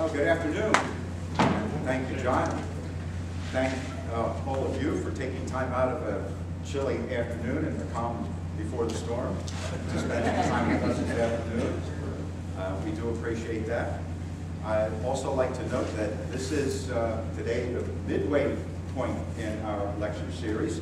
Oh, good afternoon. Thank you, John. Thank uh, all of you for taking time out of a chilly afternoon and the calm before the storm to spend time with us this afternoon. Uh, We do appreciate that. I'd also like to note that this is uh, today the midway point in our lecture series.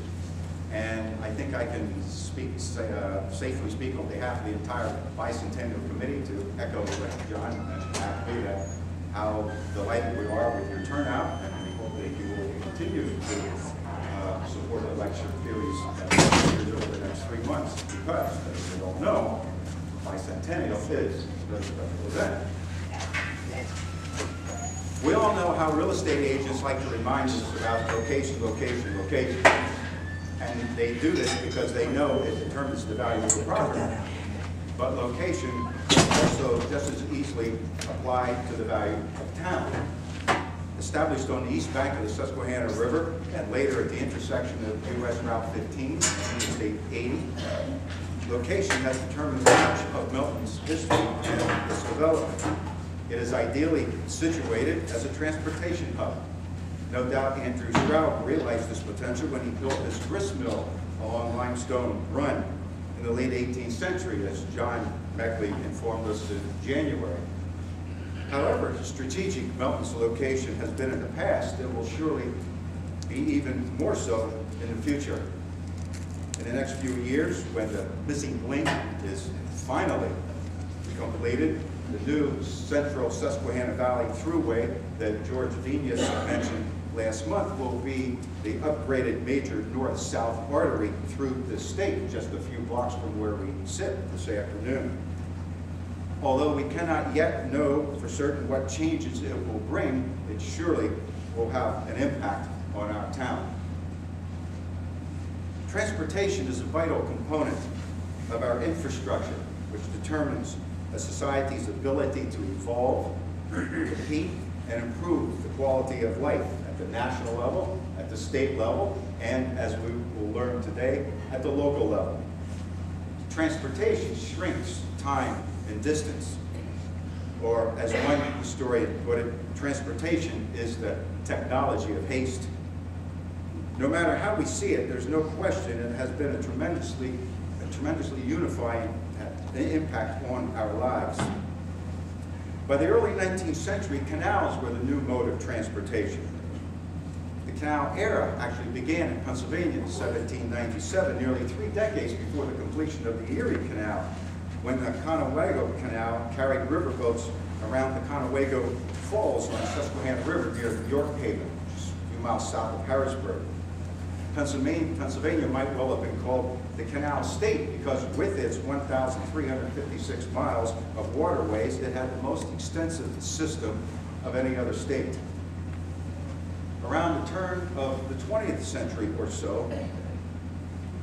And I think I can speak, say, uh, safely speak on behalf of the entire bicentennial committee to echo what John happily that how delighted we are with your turnout and we hope that you will continue to uh, support the lecture series over the next three months because, as you all know, bicentennial is a special event. We all know how real estate agents like to remind us about location, location, location. And they do this because they know it determines the value of the property. But location also just as easily apply to the value of town. Established on the east bank of the Susquehanna River and later at the intersection of US Route 15 and Interstate 80, location has determined much of Milton's history and its development. It is ideally situated as a transportation hub. No doubt Andrew Stroud realized this potential when he built his grist mill along Limestone Run in the late 18th century, as John Meckley informed us in January. However, strategic Milton's location has been in the past. It will surely be even more so in the future. In the next few years, when the missing link is finally completed, the new Central Susquehanna Valley Thruway that George Venios mentioned last month will be the upgraded major north-south artery through the state, just a few blocks from where we sit this afternoon. Although we cannot yet know for certain what changes it will bring, it surely will have an impact on our town. Transportation is a vital component of our infrastructure, which determines a society's ability to evolve, compete, and improve the quality of life at the national level, at the state level, and as we will learn today, at the local level. Transportation shrinks time and distance. Or as one historian put it, transportation is the technology of haste. No matter how we see it, there's no question it has been a tremendously, a tremendously unifying uh, impact on our lives. By the early 19th century, canals were the new mode of transportation. The canal era actually began in Pennsylvania in 1797, nearly three decades before the completion of the Erie Canal, when the Conewago Canal carried riverboats around the Conewago Falls on the Susquehanna River near York Haven, is a few miles south of Harrisburg. Pennsylvania, Pennsylvania might well have been called the Canal State because with its 1,356 miles of waterways, it had the most extensive system of any other state. Around the turn of the 20th century or so,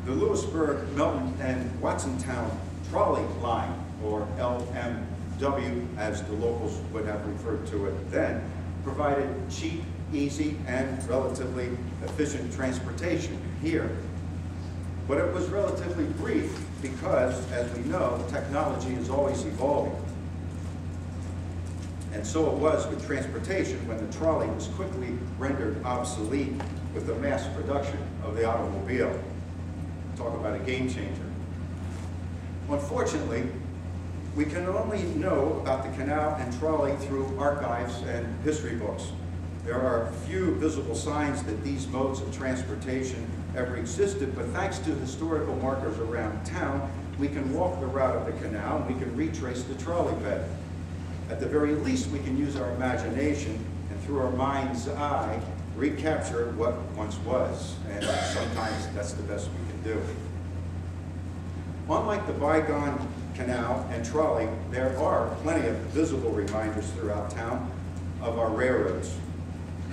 the Lewisburg, Milton, and Watsontown trolley line, or LMW as the locals would have referred to it then, provided cheap easy, and relatively efficient transportation here. But it was relatively brief because, as we know, technology is always evolving. And so it was with transportation when the trolley was quickly rendered obsolete with the mass production of the automobile. Talk about a game changer. Unfortunately, we can only know about the canal and trolley through archives and history books. There are few visible signs that these modes of transportation ever existed, but thanks to historical markers around town, we can walk the route of the canal and we can retrace the trolley bed. At the very least, we can use our imagination and through our mind's eye, recapture what once was. And sometimes that's the best we can do. Unlike the bygone canal and trolley, there are plenty of visible reminders throughout town of our railroads.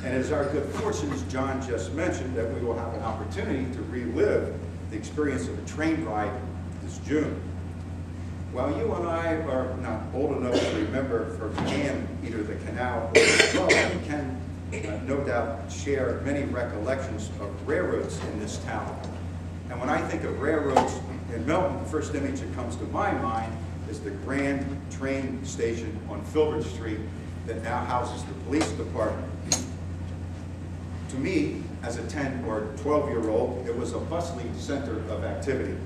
And it is our good fortune, as John just mentioned, that we will have an opportunity to relive the experience of a train ride this June. While you and I are not old enough to remember firsthand either the canal or the trolley, we can uh, no doubt share many recollections of railroads in this town. And when I think of railroads in Milton, the first image that comes to my mind is the Grand Train Station on Filbert Street that now houses the police department. To me, as a 10 or 12-year-old, it was a bustling center of activity.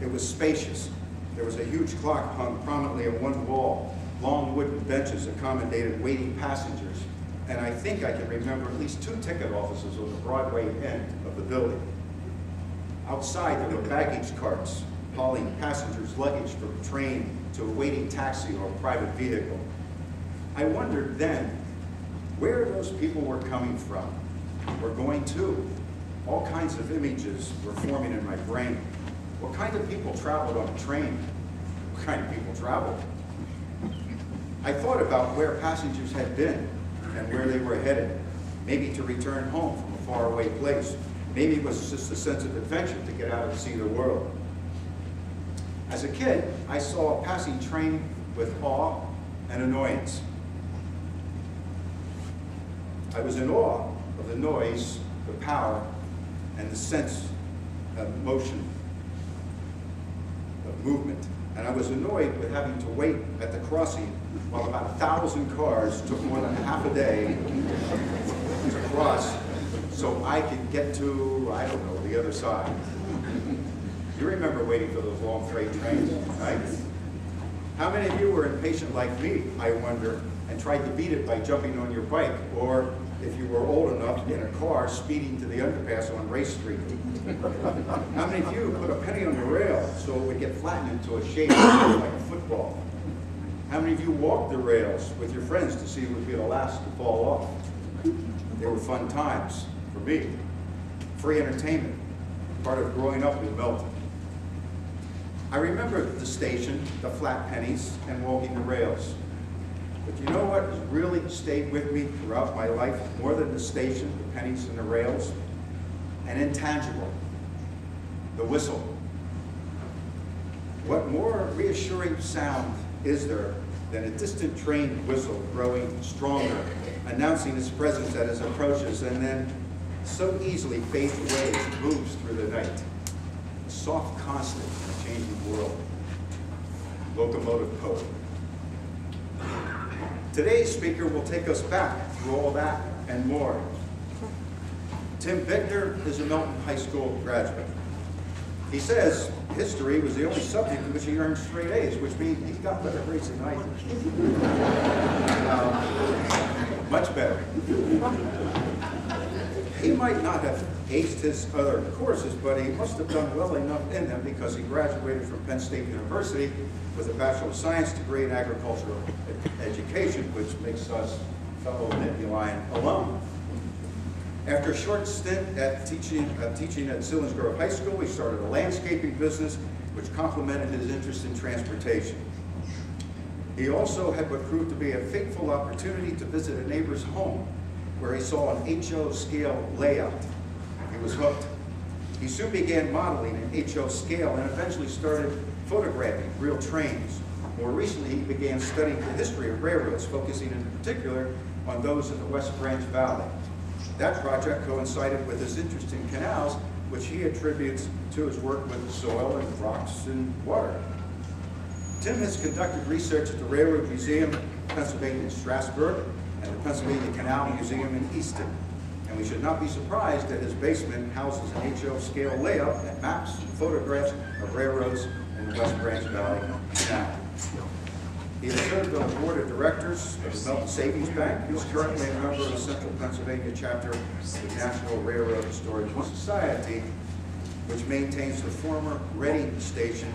It was spacious. There was a huge clock hung prominently on one wall. Long wooden benches accommodated waiting passengers. And I think I can remember at least two ticket offices on the Broadway end of the building. Outside, there were baggage carts hauling passengers' luggage from a train to a waiting taxi or private vehicle. I wondered then where those people were coming from or going to. All kinds of images were forming in my brain. What kind of people traveled on a train? What kind of people traveled? I thought about where passengers had been and where they were headed, maybe to return home from a faraway place. Maybe it was just a sense of adventure to get out and see the world. As a kid, I saw a passing train with awe and annoyance. I was in awe of the noise, the power, and the sense of motion, movement. And I was annoyed with having to wait at the crossing while about a thousand cars took more than half a day to cross so I could get to, I don't know, the other side. You remember waiting for those long freight trains, right? How many of you were impatient like me, I wonder, and tried to beat it by jumping on your bike, or if you were old enough, in a car speeding to the underpass on Race Street? How many of you put a penny on the rail so it would get flattened into a shape like a football? How many of you walked the rails with your friends to see who would be the last to fall off? They were fun times for me. Free entertainment, part of growing up in Milton. I remember the station, the flat pennies, and walking the rails. But you know what has really stayed with me throughout my life, more than the station, the pennies, and the rails? An intangible, the whistle. What more reassuring sound is there than a distant train whistle growing stronger, announcing its presence at its approaches, and then so easily fades away as it moves through the night. A soft constant in a changing world. Locomotive poet. Today's speaker will take us back through all that and more. Tim Bittner is a Milton High School graduate. He says history was the only subject in which he earned straight A's, which means he got better grades than I did. Uh, much better. He might not have aced his other courses, but he must have done well enough in them because he graduated from Penn State University with a Bachelor of Science degree in agricultural education, which makes us fellow Nittany alum. After a short stint at teaching, uh, teaching at Selinsgrove High School, he started a landscaping business which complemented his interest in transportation. He also had what proved to be a fateful opportunity to visit a neighbor's home where he saw an HO scale layout. He was hooked. He soon began modeling in HO scale and eventually started photographing real trains. More recently, he began studying the history of railroads, focusing in particular on those in the West Branch Valley. That project coincided with his interest in canals, which he attributes to his work with soil and rocks and water. Tim has conducted research at the Railroad Museum, of Pennsylvania in Strasburg, and the Pennsylvania Canal Museum in Easton. And we should not be surprised that his basement houses an HO scale layout and maps and photographs of railroads the West Branch Valley Canal. He has served on the board of directors of the Milton Savings Bank. He is currently a member of the Central Pennsylvania chapter of the National Railroad Historical Society, which maintains the former Reading Station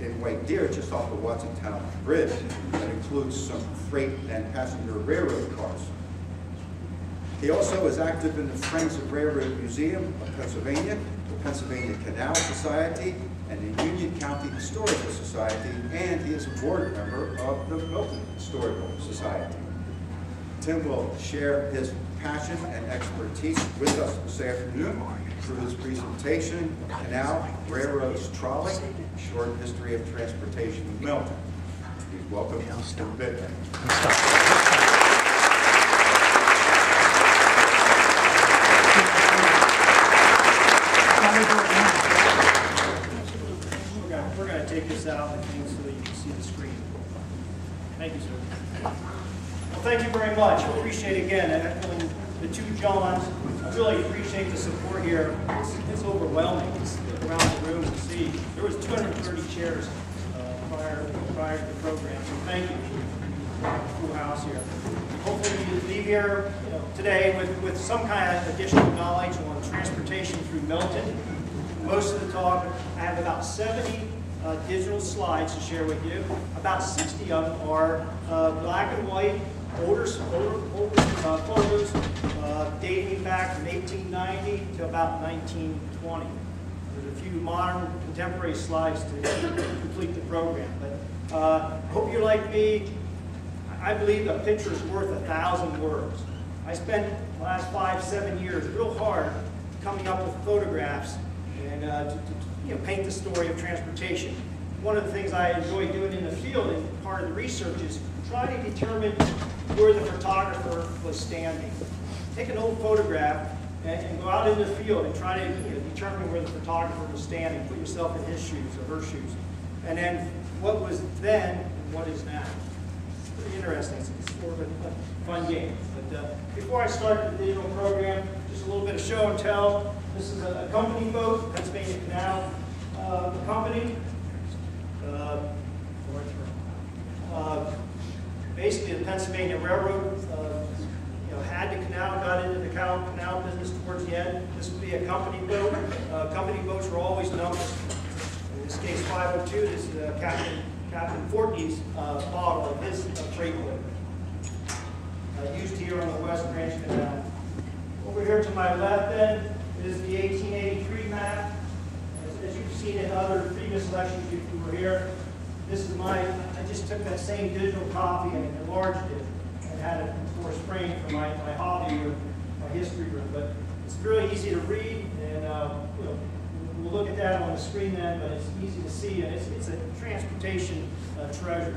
in White Deer, just off the Watsontown Bridge, that includes some freight and passenger railroad cars. He also is active in the Friends of Railroad Museum of Pennsylvania, the Pennsylvania Canal Society, and the Union County Historical Society, and he is a board member of the Milton Historical Society. Tim will share his passion and expertise with us this afternoon through his presentation, Canal Railroads Trolley, Short History of Transportation in Milton. Please welcome Tim Bittner. We're gonna, we're gonna take this out and things so that you can see the screen. Thank you, sir. Well, thank you very much. Appreciate again, echoing the two Johns. I really appreciate the support here. It's, it's overwhelming. It's around the room to see. There was 230 chairs uh, prior, prior to the program. So thank you. Full house here. Hopefully you leave here, you know, today with, with some kind of additional knowledge on transportation through Milton. Most of the talk, I have about 70 uh, digital slides to share with you. About 60 of them are uh, black and white, older, older, older uh, photos uh, dating back from 1890 to about 1920. There's a few modern contemporary slides to complete the program. But uh, hope you're like me. I believe a picture's worth a thousand words. I spent the last five, seven years real hard coming up with photographs and uh, to, to, you know, paint the story of transportation. One of the things I enjoy doing in the field and part of the research is try to determine where the photographer was standing. Take an old photograph and, and go out in the field and try to you know, determine where the photographer was standing. Put yourself in his shoes or her shoes. And then what was then and what is now It's pretty interesting. It's it's sort of a fun game. But uh, before I start the digital program, just a little bit of show and tell. This is a a company boat, Pennsylvania Canal uh, Company. Uh, uh, Basically, the Pennsylvania Railroad, uh, you know, had the canal, got into the canal, canal business towards the end. This would be a company boat. Uh, Company boats were always numbered. In this case, 502, this is uh, Captain, Captain Fortney's model of his freight boat. Used here on the West Branch Canal. Over here to my left then is the 1883 map. As- As you've seen in other previous elections, if you were here, this is my, I just took that same digital copy and enlarged it and had it for spring for my, my hobby room, my history room. But it's really easy to read and, uh, we'll look at that on the screen then, but it's easy to see and it's, it's a transportation uh, treasure.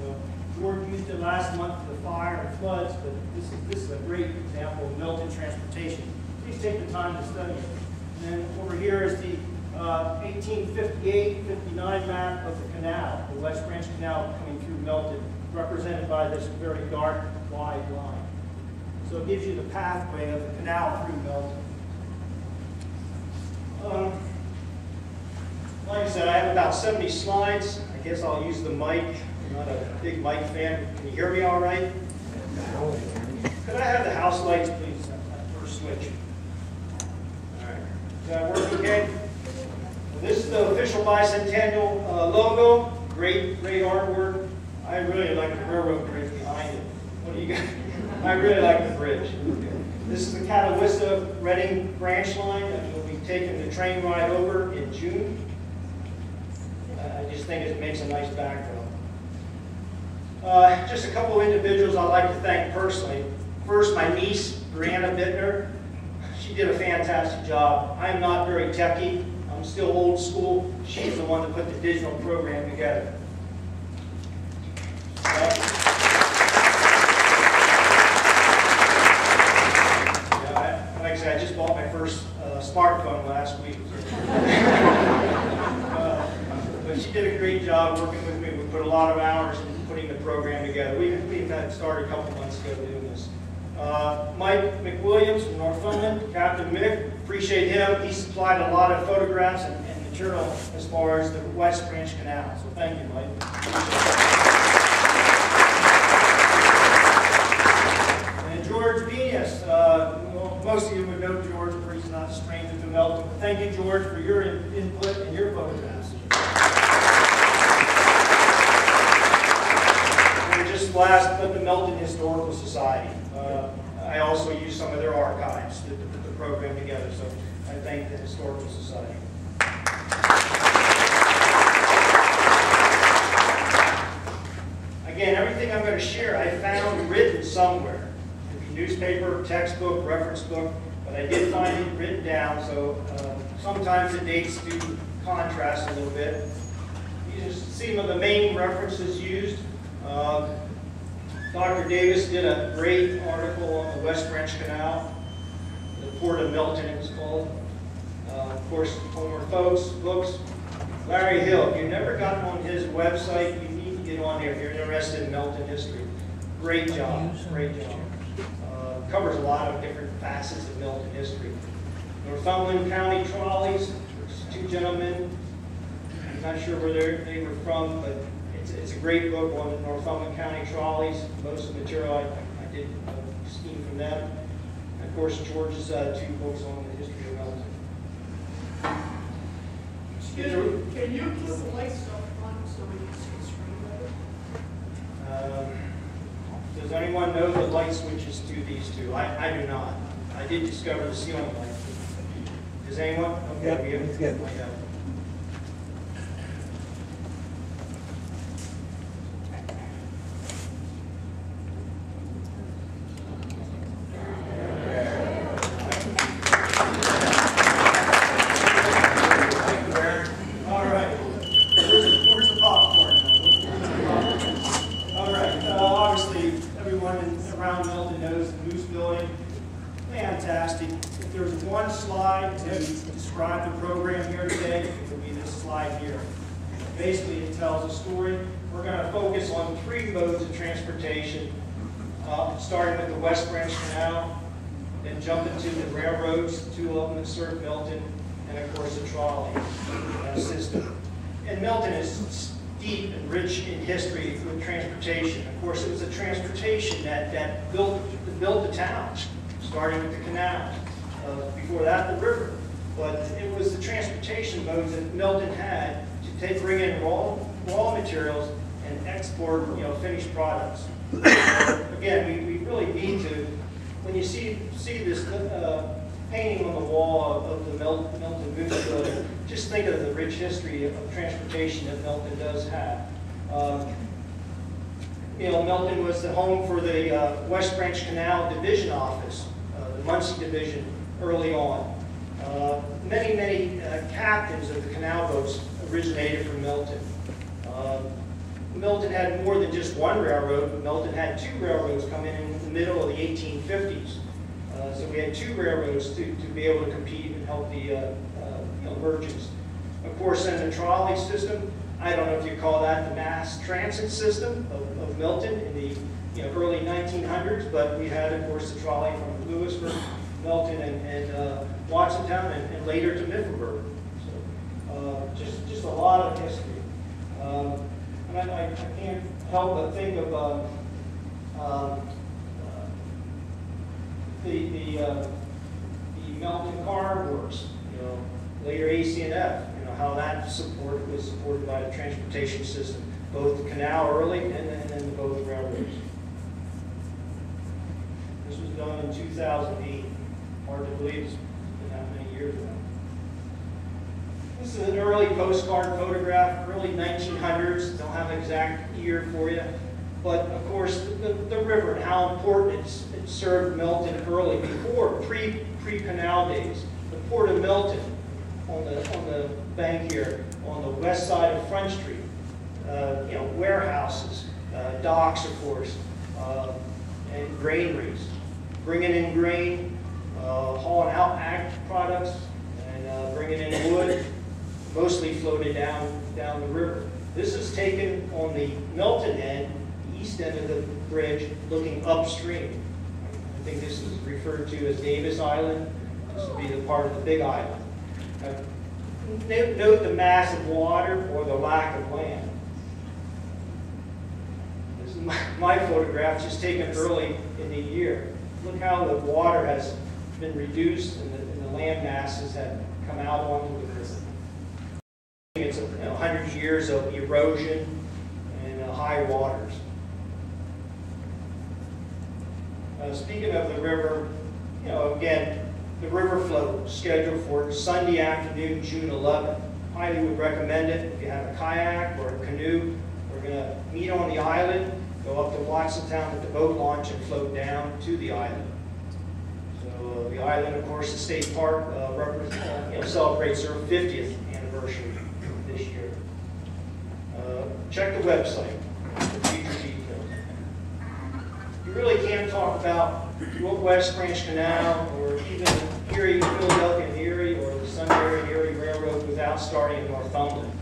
You know, George used it last month for the fire and floods, but this is, this is a great example of Milton transportation. Please take the time to study it. And over here is the uh, 1858-59 map of the canal, the West Branch Canal coming through Milton, represented by this very dark, wide line. So it gives you the pathway of the canal through Milton. Um, Like I said, I have about 70 slides. I guess I'll use the mic. I'm not a big mic fan. Can you hear me all right? Could I have the house lights, please, that that first switch? All right. Does that work okay? This is the official bicentennial uh, logo. Great, great artwork. I really like the railroad bridge behind it. What do you got? I really like the bridge. This is the Catawissa Reading branch line that will be taking the train ride over in June. I I just think it makes a nice backdrop. Uh, Just a couple of individuals I'd like to thank personally. First, my niece, Brianna Bittner. She did a fantastic job. I'm not very techy. Still old school. She's the one that put the digital program together. Yeah, I- Like I said, I just bought my first uh, smartphone last week. Uh, But she did a great job working with me. We put a lot of hours in putting the program together. We, we've had started a couple months ago doing this. Uh, Mike McWilliams from Northumberland, Captain Mick, appreciate him. He supplied a lot of photographs and, and material as far as the West Branch Canal. So thank you, Mike. And George Venios, uh, well, most of you would know George, but he's not a stranger to Milton. But Thank you, George, for your in- input and your photographs. And just last, but the Milton Historical Society. Uh, I also use some of their archives to to put the program together, so I thank the Historical Society. Again, everything I'm going to share, I found written somewhere. Newspaper, textbook, reference book, but I did find it written down, so uh, sometimes the dates do contrast a little bit. These are some of the main references used. Uh, Dr. Davis did a great article on the West Branch Canal, Port of Milton it was called. Uh, Of course, Homer Folks, books. Larry Hill, if you've never gotten on his website, you need to get on there if you're interested in Milton history. Great job, great job. Uh, Covers a lot of different facets of Milton history. Northumberland County Trolleys, two gentlemen, I'm not sure where they're, were from, but it's, it's a great book on Northumberland County Trolleys. Most of the material I, I did uh, steam from them. And of course, George's uh, two books on the history of Milton. Excuse me, can you put the lights up on so we can see the screen better? Um, Does anyone know the light switches to these two? I, I do not. I did discover the ceiling light. Does anyone? Okay, Yep, we have- it's good. we have- All right. Where's, where's the popcorn? All right, uh, obviously, everyone in- around Milton knows the Moose Building. Fantastic. If there's one slide to describe the program here today, it would be this slide here. Basically, it tells a story. We're going to focus on three modes of transportation, uh, starting with the West Branch Canal, then jump into the railroads, two of them that serve Milton, and of course, the trolley uh, system. And Milton is deep and rich in history with transportation. Of course, it was the transportation that, that built, built the town, starting with the canals. Uh, Before that, the river. But it was the transportation modes that Milton had to take, bring in raw, raw materials and export, you know, finished products. Again, we, we really need to, when you see, see this, uh, painting on the wall of- the Mil- Milton Moose Building, just think of the rich history of transportation that Milton does have. Um, You know, Milton was the home for the uh, West Branch Canal Division Office, uh, the Muncy Division, early on. Uh, Many, many uh, captains of the canal boats originated from Milton. Um, Milton had more than just one railroad, Milton had two railroads come in in the middle of the 1850s. Uh, So we had two railroads to, to be able to compete and help the, uh, uh, you know, merchants. Of course, then the trolley system, I don't know if you call that the mass transit system of, of Milton in the, you know, early 1900s, but we had, of course, the trolley from Lewisburg, Milton, and, and uh, Watsontown, and, and later to Mifflinburg. So, uh, just, just a lot of history. Um, and I, I can't help but think of, um, uh, the, the, uh, the Milton Car Works, you know, later ACNF, how that support was supported by the transportation system, both the canal early and then, and then both railroads. This was done in two thousand eight, hard to believe it's been that many years ago. This is an early postcard photograph, early 1900s. Don't have an exact year for you. But of course, the, the river and how important it's, it served Milton early, before, pre, pre-canal days. The port of Milton on the, on the bank here, on the west side of Front Street. Uh, you know, warehouses, uh, docks, of course, uh, and granaries. Bringing in grain, uh, hauling out ag products, and uh, bringing in wood, mostly floated down, down the river. This is taken on the Milton end, the east end of the bridge, looking upstream. I think this is referred to as Davis Island. This would be the part of the Big Island. Note note the mass of water or the lack of land. This is my, my photograph, just taken early in the year. Look how the water has been reduced and the, and the land masses have come out onto the river. It's a you know, hundred years of erosion and uh, high waters. Uh, speaking of the river, you know, again, the river float scheduled for Sunday afternoon, June 11th. Highly would recommend it if you have a kayak or a canoe. We're going to meet on the island, go up to Watsontown with the boat launch and float down to the island. So uh, the island, of course, the state park, uh, uh, you know, celebrates their 50th anniversary this year. Uh, Check the website for future details. You really can't talk about West Branch Canal or even Erie, Philadelphia and Erie or the Sunbury Erie Railroad without starting in Northumberland.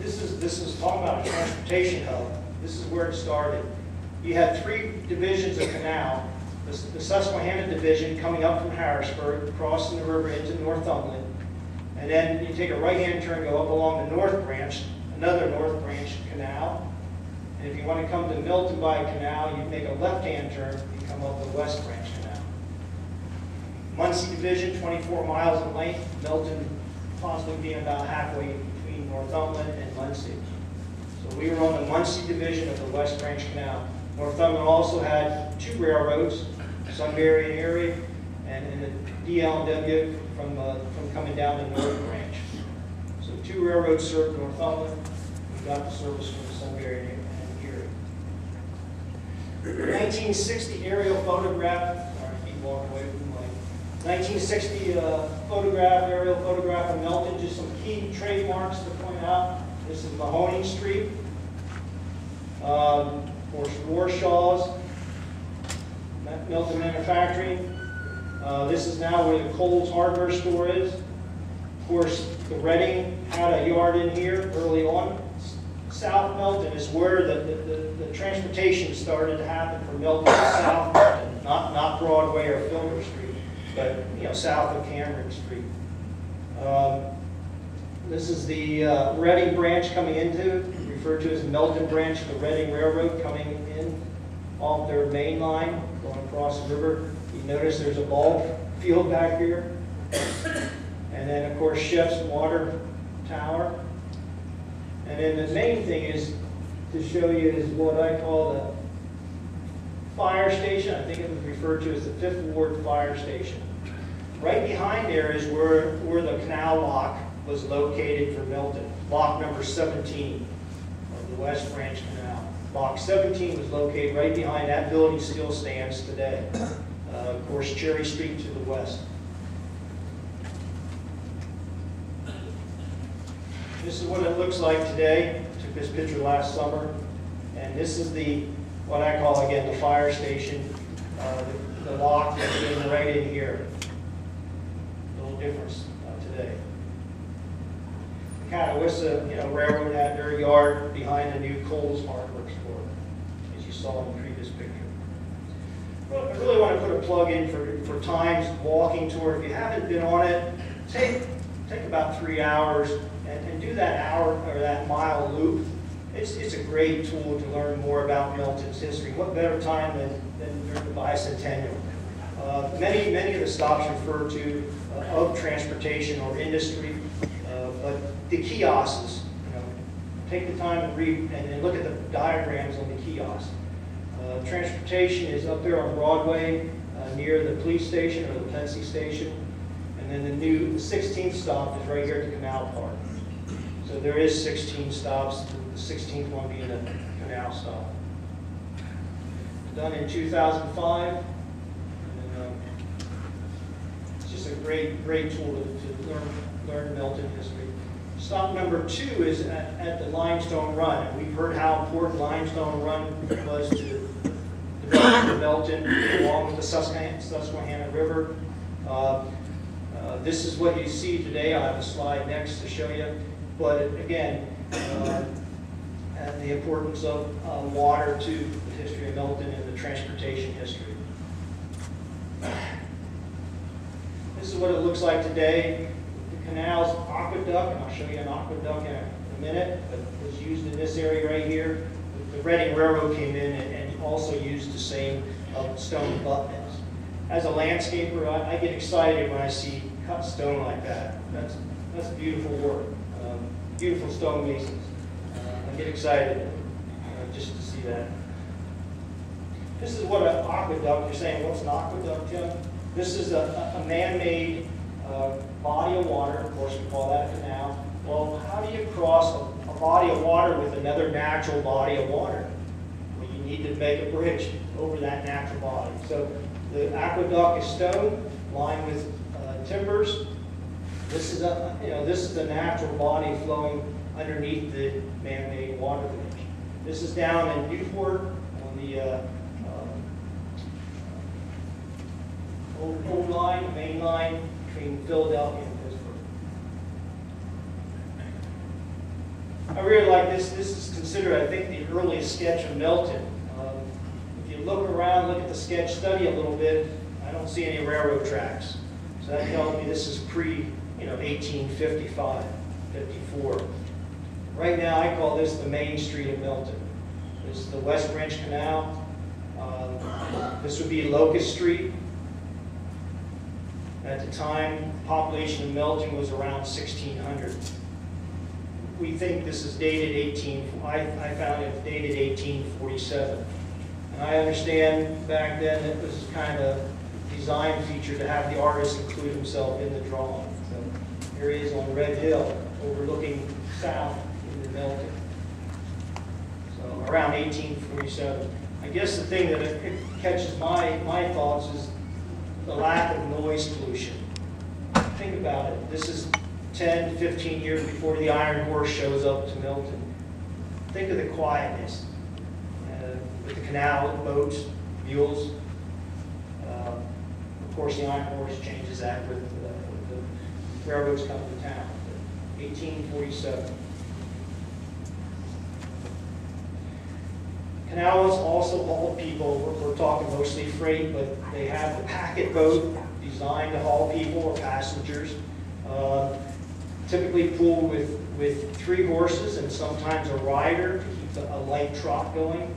This is, this is talking about a transportation hub. This is where it started. you had three divisions of canal. The the Susquehanna Division coming up from Harrisburg, crossing the river into Northumberland. And then you take a right-hand turn, go up along the north branch, another north branch. And you want to come to Milton by canal, you make a left-hand turn, you come up the west branch canal. Muncy Division, 24 miles in length, Milton possibly being about halfway between Northumberland and Muncy. So we were on the Muncy Division of the West Branch Canal. Northumberland also had two railroads, Sunbury and Erie, and, and the DLW from, uh, from coming down the North Branch. So two railroads served Northumberland, we got the service from Sunbury and Erie. 1960 aerial photograph, sorry, keep walking away from the mic. 1960 uh, photograph, aerial photograph of Milton, just some key trademarks to point out. This is Mahoning Street. Um, Of course, Warshaw's, Milton Manufacturing. Uh, This is now where the Coles hardware store is. Of course, the Reading had a yard in here early on. South Milton is where the, the- the, transportation started to happen from Milton to South Milton, not, not Broadway or Filbert Street, but, you know, south of Cameron Street. Um, This is the uh, Reading branch coming into, referred to as the Milton branch of the Reading Railroad coming in off their main line, going across the river. You notice there's a ball field back here. And then, of course, Chef's Water Tower. And then the main thing is, to show you is what I call the fire station. I think it was referred to as the Fifth Ward Fire Station. Right behind there is where, where the canal lock was located for Milton, lock number 17 of the West Branch Canal. Lock 17 was located right behind that building still stands today. Uh, Of course, Cherry Street to the west. This is what it looks like today. Took this picture last summer. And this is the, what I call again, the fire station, uh, the- the lock that's in right in here. A little difference uh, today. Catawissa, you know, railroad had their yard behind the new Coles hardware store, as you saw in the previous picture. Well, I really want to put a plug in for, for Times Walking Tour. If you haven't been on it, take, take about three hours that hour or that mile loop. It's, it's a great tool to learn more about Milton's history. What better time than, than during the bicentennial? Uh, Many, many of the stops refer to uh, of transportation or industry, uh, but the kiosks, you know, take the time and read and and look at the diagrams on the kiosk. Uh, Transportation is up there on Broadway, uh, near the police station or the Pennsy station. And then the new 16th stop is right here at the Canal Park. So there is 16 stops, the 16th one being the canal stop. Done in 2005. And, um, It's just a great, great tool to to learn, learn Milton history. Stop number two is at, at the Limestone Run. And we've heard how important Limestone Run was to develop Milton along with the Susquehanna, Susquehanna River. Uh, uh, This is what you see today. I have a slide next to show you. But again, uh, and the importance of uh, water to the history of Milton and the transportation history. This is what it looks like today. The canal's aqueduct, and I'll show you an aqueduct in a in a minute, but was used in this area right here. The Reading Railroad came in and and also used the same uh, stone abutments. As a landscaper, I I get excited when I see cut stone like that. That's, that's beautiful work, beautiful stone masons. Uh, I get excited uh, just to see that. This is what an aqueduct, you're saying, what's an aqueduct, Jim? This is a, a man-made uh, body of water, of course we call that a canal. Well, how do you cross a, a body of water with another natural body of water? Well, you need to make a bridge over that natural body. So the aqueduct is stone lined with uh, timbers. This is a, you know, this is the natural body flowing underneath the man-made water bridge. This is down in Newport on the uh, old, old line, main line between Philadelphia and Pittsburgh. I really like this. This is considered, I think, the earliest sketch of Milton. Um, if you look around, look at the sketch study a little bit, I don't see any railroad tracks. So that tells me this is pre, you know, 1855, 54. Right now, I call this the main street of Milton. This is the West Branch Canal. Um, This would be Locust Street. At the time, population of Milton was around 1,600. We think this is dated 18, I, I found it dated 1847. And I understand back then it was kind of a design feature to have the artist include himself in the drawing. So here he is on Red Hill overlooking south into Milton. So around 1847. I guess the thing that catches my, my thoughts is the lack of noise pollution. Think about it. This is 10, 15 years before the Iron Horse shows up to Milton. Think of the quietness uh, with the canal, boats, mules. Uh, Of course, the Iron Horse changes that with railroads come to town. 1847. Canals also haul people, we're, we're talking mostly freight, but they have the packet boat designed to haul people or passengers. Uh, Typically pulled with, with three horses and sometimes a rider to keep the- a light trot going.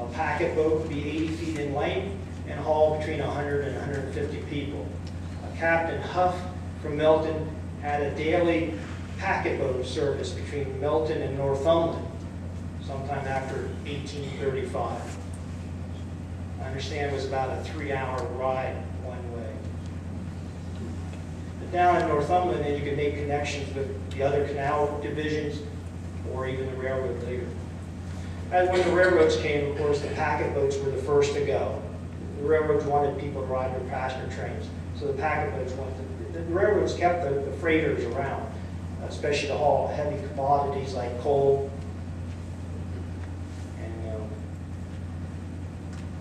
A packet boat would be 80 feet in length and haul between 100 and 150 people. Uh, Captain Huff from Milton had a daily packet boat service between Milton and Northumberland sometime after 1835. I understand it was about a three-hour ride one way. But down in Northumberland, then you could make connections with the other canal divisions or even the railroad later. And when the railroads came, of course, the packet boats were the first to go. The railroads wanted people to ride their passenger trains, so the packet boats went. The the railroads kept the the freighters around, especially to haul heavy commodities like coal, and, um,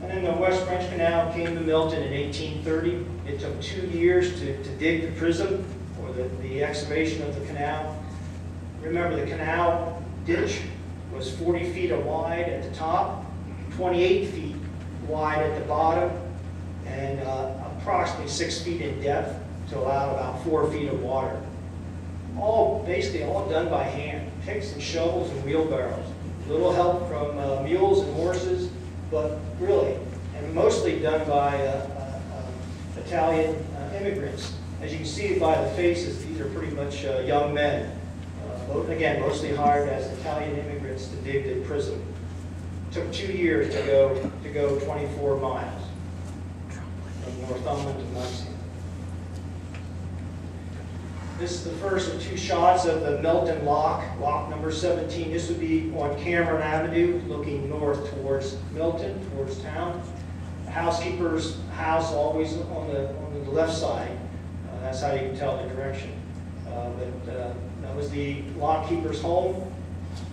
and then the West Branch Canal came to Milton in 1830. It took two years to, to dig the prism, or the, the excavation of the canal. Remember, the canal ditch was 40 feet wide at the top, 28 feet wide at the bottom, and uh, approximately six feet in depth to allow about four feet of water. All, basically all done by hand, picks and shovels and wheelbarrows. Little help from uh, mules and horses, but really, and mostly done by uh, uh, Italian uh, immigrants. As you can see by the faces, these are pretty much uh, young men. Uh, Again, mostly hired as Italian immigrants to dig the prism. Took two years to go, to go 24 miles from Northumberland to Muncy. This is the first of two shots of the Milton Lock, lock number 17. This would be on Cameron Avenue, looking north towards Milton, towards town. The housekeeper's house always on the, on the left side. Uh, That's how you can tell the direction. Uh, But uh, that was the lock keeper's home.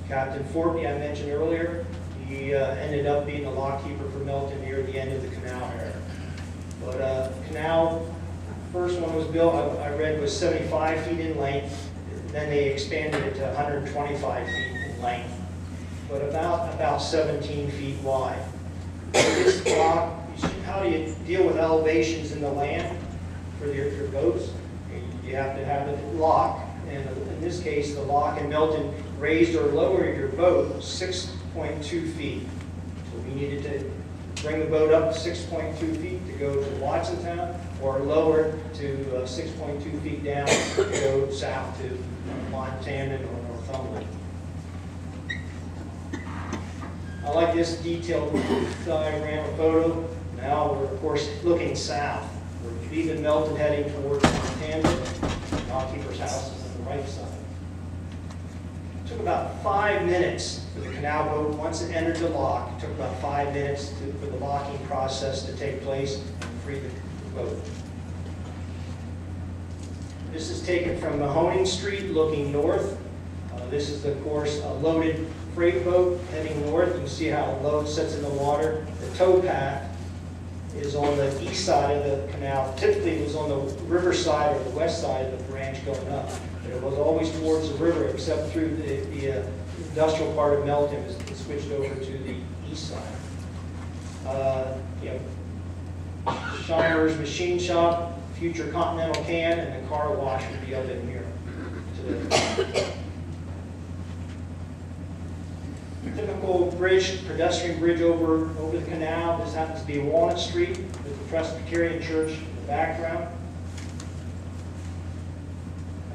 Captain Fortney, I mentioned earlier, he uh, ended up being the lock keeper for Milton near the end of the canal era. But uh, canal First one was built, I I read, was 75 feet in length, then they expanded it to 125 feet in length, but about, about 17 feet wide. This block, how do you deal with elevations in the land for your, your boats? You have to have a lock, and in this case, the lock in Milton raised or lowered your boat 6.2 feet. So we needed to bring the boat up 6.2 feet to go to Watsontown, or lower to uh, 6.2 feet down to go south to Montandon or Northumberland. I like this detailed diagram photo. Now we're, of course, looking south. We're even melted heading towards Montandon. The Keeper's house is on the right side. Took about five minutes for the canal boat, once it entered the lock, it took about five minutes to- for the locking process to take place and free the boat. This is taken from Mahoning Street looking north. Uh, This is, of course, a loaded freight boat heading north. You can see how the load sits in the water. The tow path is on the east side of the canal. Typically, it was on the river side or the west side of the branch going up. It was always towards the river, except through the, the uh, industrial part of Milton, it it switched over to the east side. uh, you know, Shimer's Machine Shop, future Continental Can, and the car wash would be up in here. Typical bridge, pedestrian bridge over, over the canal. This happens to be Walnut Street with the Presbyterian Church in the background.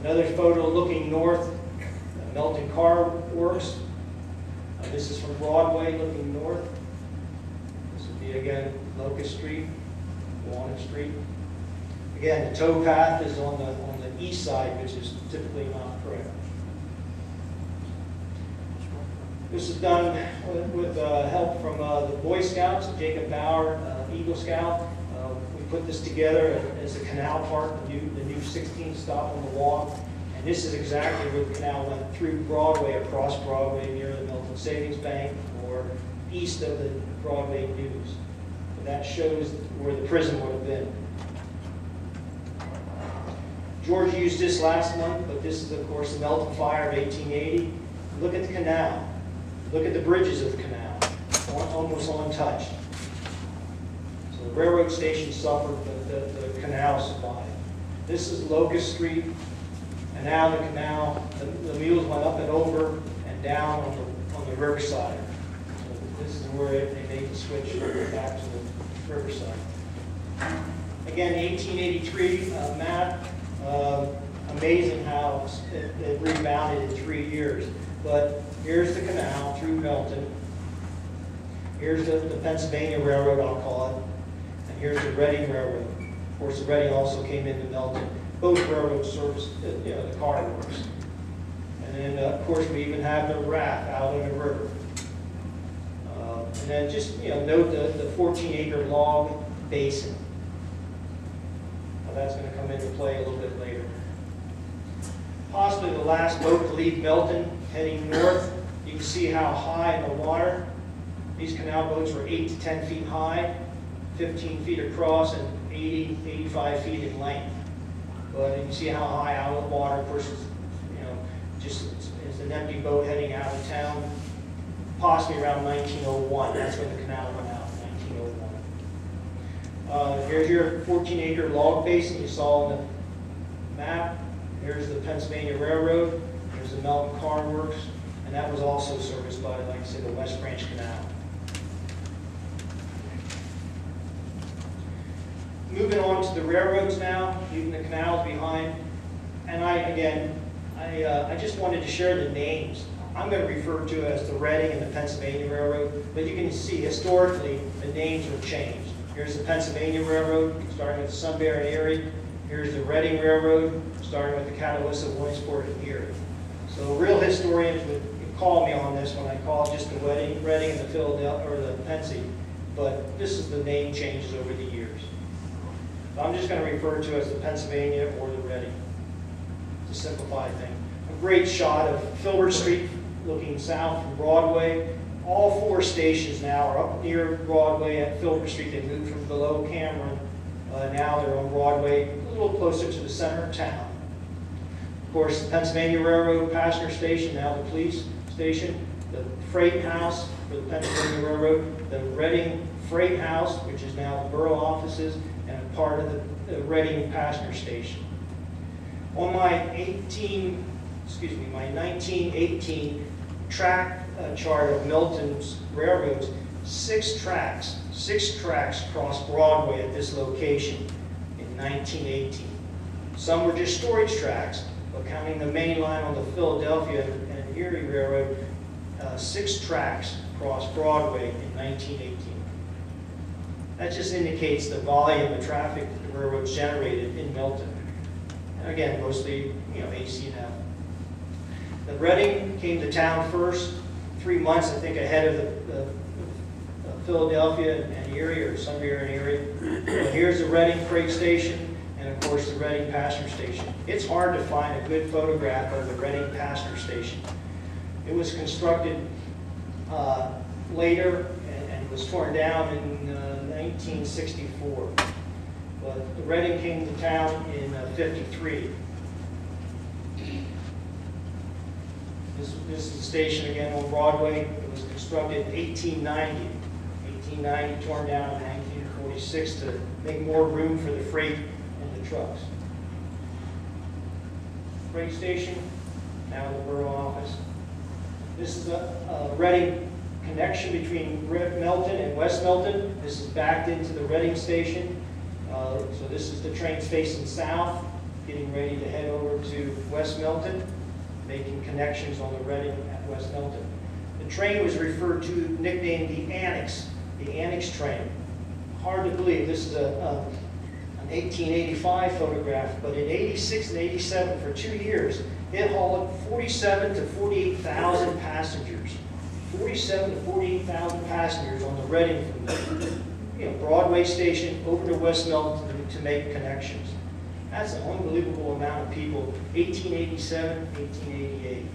Another photo looking north, uh, Milton Car Works. Uh, This is from Broadway looking north. This would be again Locust Street, Walnut Street. Again, the tow path is on the, on the east side, which is typically not correct. This is done with- with uh, help from uh, the Boy Scouts, Jacob Bauer, uh, Eagle Scout. Uh, We put this together as a canal park, the new, the new 16 stop on the walk. And this is exactly where the canal went through Broadway, across Broadway near the Milton Savings Bank or east of the Broadway News. And that shows where the prism would have been. George used this last month, but this is, of course, the Milton Fire of 1880. Look at the canal. Look at the bridges of the canal, almost untouched. So the railroad station suffered, but the, the canal survived. This is Locust Street, and now the canal, the, the mules went up and over and down on the, on the riverside. So this is where they made the switch back to the riverside. Again, 1883 uh, map, um, amazing how it it rebounded in three years. But here's the canal through Milton. Here's the the Pennsylvania Railroad, I'll call it. And here's the Reading Railroad. Of course, the Reading also came into Milton. Both railroads service, uh, you know, the car works. And then, uh, of course, we even have the raft out in the river. Uh, And then just, you know, note the, the 14 acre log basin. Now, that's gonna come into play a little bit later. Possibly the last boat to leave Milton heading north. You can see how high in the water. These canal boats were eight to 10 feet high, 15 feet across, and 80, 85 feet in length. But you see how high out of the water, versus, you know, just, it's an empty boat heading out of town, possibly around 1901. That's when the canal went out, 1901. Uh, Here's your 14 acre log basin you saw on the map. Here's the Pennsylvania Railroad, there's the Milton Car Works, and that was also serviced by, like I said, the West Branch Canal. Moving on to the railroads now, leaving the canals behind. And I, again, I, uh, I just wanted to share the names. I'm going to refer to as the Reading and the Pennsylvania Railroad, but you can see historically, the names were changed. Here's the Pennsylvania Railroad, starting with the Sunbury and Erie. Here's the Reading Railroad, starting with the Catawissa, Williamsport, and Erie. So real historians would call me on this when I call it just the Reading, Reading and the Philadelphia, or the Pennsy, but this is the name changes over the years. I'm just going to refer to it as the Pennsylvania or the Reading, to simplify things. A great shot of Filbert Street looking south from Broadway. All four stations now are up near Broadway at Filbert Street. They moved from below Cameron. Uh, now they're on Broadway, a little closer to the center of town. Of course, the Pennsylvania Railroad passenger station, now the police station, the freight house for the Pennsylvania Railroad, the Reading Freight House, which is now the borough offices, part of the- the Reading passenger station. On my 18, excuse me, my 1918 track uh, chart of Milton's railroads, six tracks, six tracks crossed Broadway at this location in 1918. Some were just storage tracks, but counting the main line on the Philadelphia and Erie Railroad, uh, six tracks crossed Broadway in 1918. That just indicates the volume of traffic that the railroad generated in Milton. And again, mostly, you know, AC and F. The Reading came to town first, three months, I think, ahead of the, the uh, Philadelphia and Erie, or Sunbury in Erie. Here's the Reading freight station, and of course, the Reading passenger station. It's hard to find a good photograph of the Reading passenger station. It was constructed uh, later and, and was torn down in uh, 1964. But the Reading came to town in uh, 53. This, this is the station again on Broadway. It was constructed in 1890. 1890, torn down in 1946 to make more room for the freight and the trucks. Freight station, now the borough office. This is a, a Reading connection between Milton and West Milton. This is backed into the Reading station. Uh, So this is the train facing south, getting ready to head over to West Milton, making connections on the Reading at West Milton. The train was referred to, nicknamed the Annex, the Annex train. Hard to believe, this is a, a- an 1885 photograph, but in 86 and 87, for two years, it hauled 47 to 48,000 passengers. 47 to 48,000 passengers on the Reading from you know, Broadway station over to West Milton to make connections. That's an unbelievable amount of people, 1887, 1888.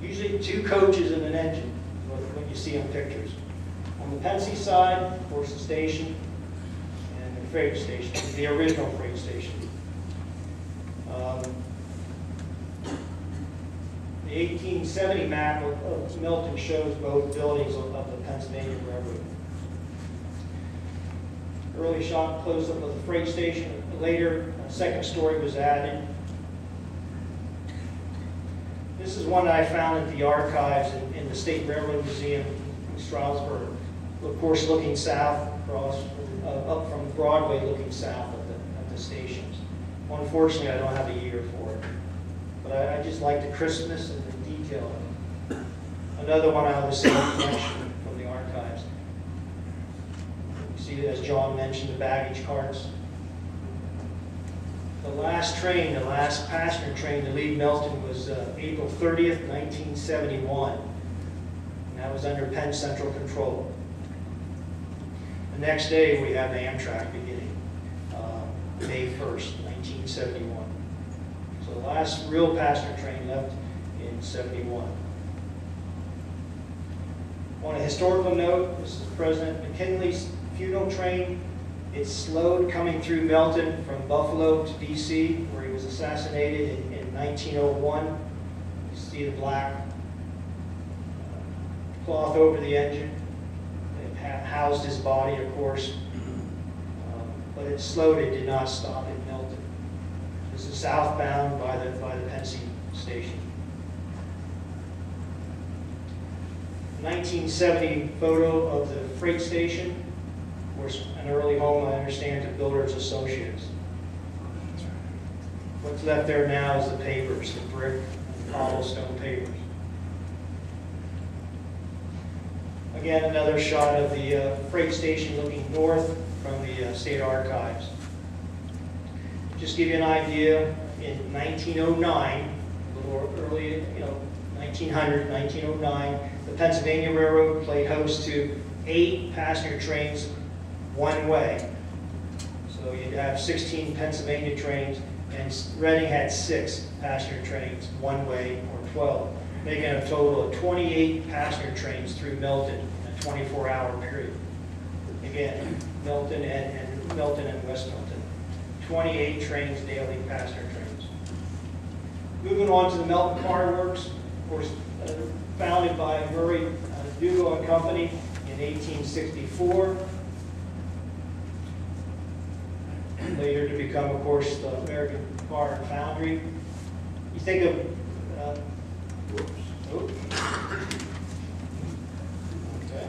Usually two coaches and an engine, when you see on pictures. On the Pennsy side, of course, the station and the freight station, the original freight station. Um, The 1870 map of- of Milton shows both buildings of of the Pennsylvania Railroad. Early shot close-up of the freight station. Later, a second story was added. This is one I found at the archives in, in the State Railroad Museum in Strasburg. Of course, looking south across, uh, up from Broadway, looking south at the, of the stations. Unfortunately, I don't have a year for but I, I just like the crispness and the detail. Another one out of the same collection from the archives. You see, as John mentioned, the baggage carts. The last train, the last passenger train to leave Milton was uh, April 30th, 1971. And that was under Penn Central control. The next day, we have Amtrak beginning, uh, May 1st, 1971. The last real passenger train left in 71. On a historical note, this is President McKinley's funeral train. It slowed coming through Milton from Buffalo to DC, where he was assassinated in, in 1901. You see the black uh, cloth over the engine. It housed his body, of course. Um, But it slowed, it did not stop Milton. This is southbound by the, by the Pennsy station. 1970 photo of the freight station. Course, an early home, I understand, to Builders Associates. What's left there now is the pavers, the brick, and cobblestone pavers. Again, another shot of the uh, freight station looking north from the uh, state archives. Just give you an idea, in 1909, a little early, you know, 1900, 1909, the Pennsylvania Railroad played host to eight passenger trains one way. So you'd have 16 Pennsylvania trains, and Reading had six passenger trains one way, or 12, making a total of 28 passenger trains through Milton in a 24-hour period. Again, Milton and, and Milton and West Milton. 28 trains daily, passenger trains. Moving on to the Milton Car Works, of course, uh, founded by Murray uh, Dougal and Company in 1864. Later to become, of course, the American Car and Foundry. You think of, uh, whoops, oops. Okay.